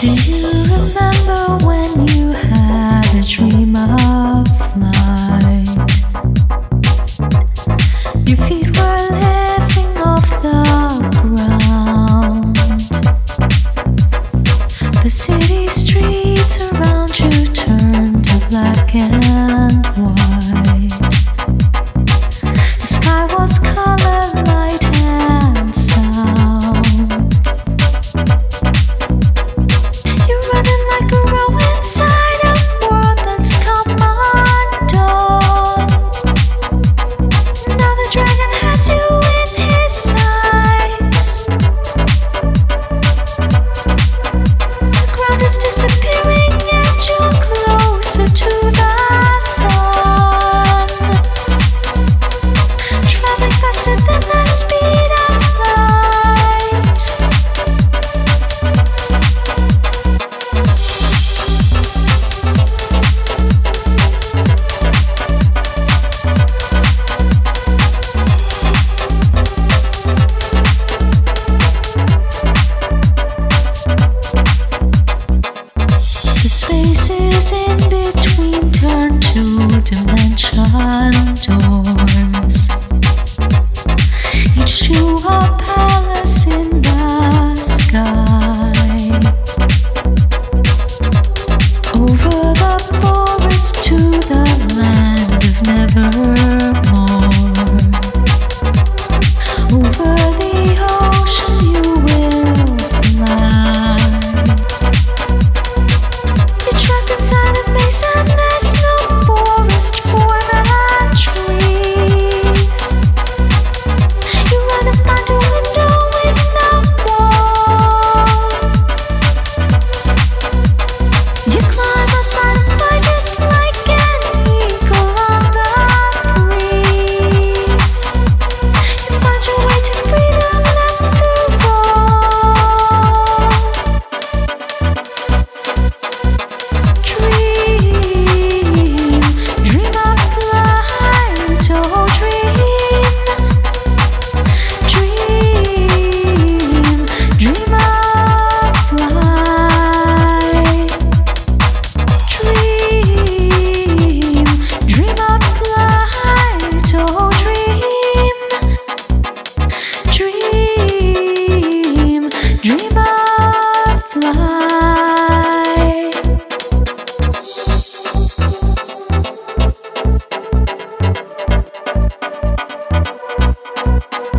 do you spaces in between. Thank